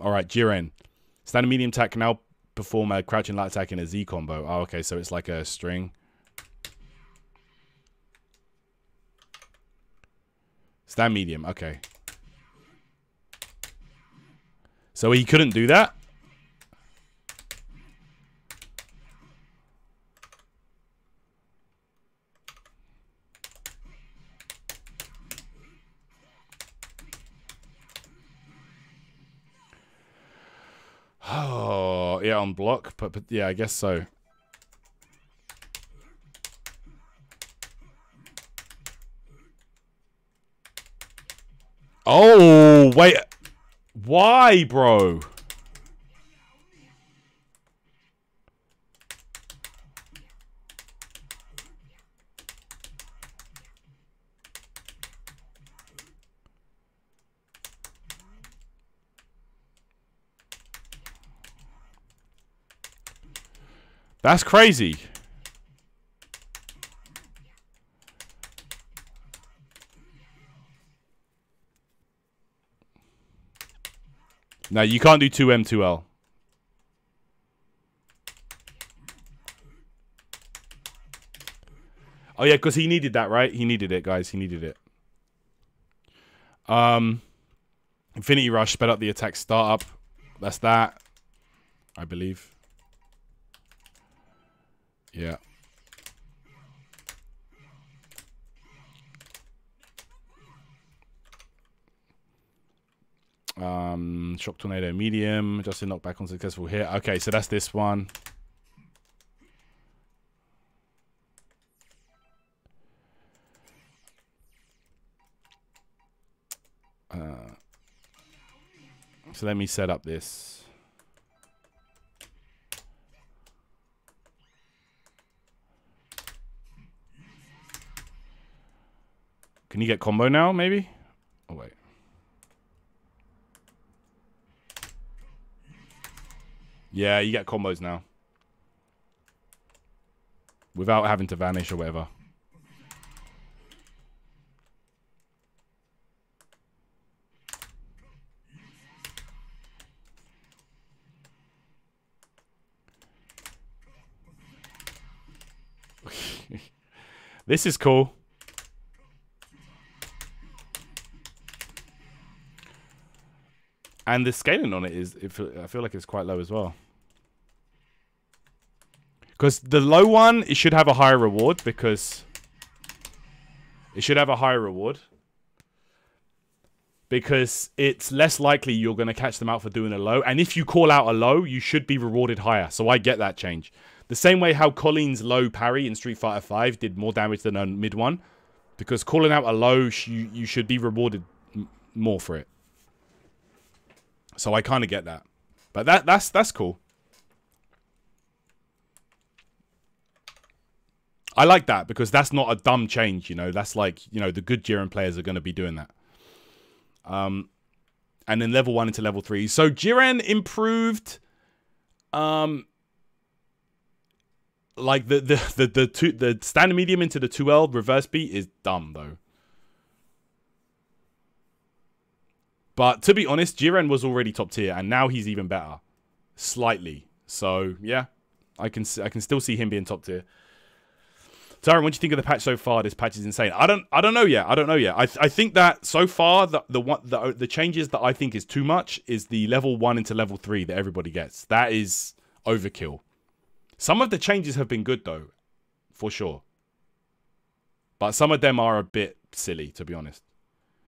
All right, Jiren. Standard medium attack can now perform a crouching light attack in a Z combo. Oh, okay, so it's like a string. Stand medium, okay. So he couldn't do that? Oh, yeah, on block, but, but yeah, I guess so. Oh, wait. Why, bro? That's crazy. No, you can't do 2M, 2L. Oh, yeah, because he needed that, right? He needed it, guys. He needed it. Um, Infinity Rush, sped up the attack startup. That's that, I believe. Yeah. Um, shock tornado medium, just a knockback on successful hit. Okay, so that's this one. Uh, so let me set up this. Can you get combo now, maybe? Oh, wait. Yeah, you get combos now. Without having to vanish or whatever. this is cool. And the scaling on it is, I feel like it's quite low as well. Because the low one, it should have a higher reward because it should have a higher reward. Because it's less likely you're going to catch them out for doing a low. And if you call out a low, you should be rewarded higher. So I get that change. The same way how Kolin's low parry in Street Fighter 5 did more damage than a mid one. Because calling out a low, you, you should be rewarded more for it. So I kind of get that. But that that's that's cool. I like that because that's not a dumb change, you know. That's like, you know, the good Jiren players are going to be doing that. Um and then level 1 into level 3. So Jiren improved um like the the the the, two, the standard medium into the 2L reverse beat is dumb though. But to be honest, Jiren was already top tier, and now he's even better, slightly. So yeah, I can I can still see him being top tier. Tyron, what do you think of the patch so far? This patch is insane. I don't I don't know yet. I don't know yet. I I think that so far the the one the the changes that I think is too much is the level one into level three that everybody gets. That is overkill. Some of the changes have been good though, for sure. But some of them are a bit silly, to be honest.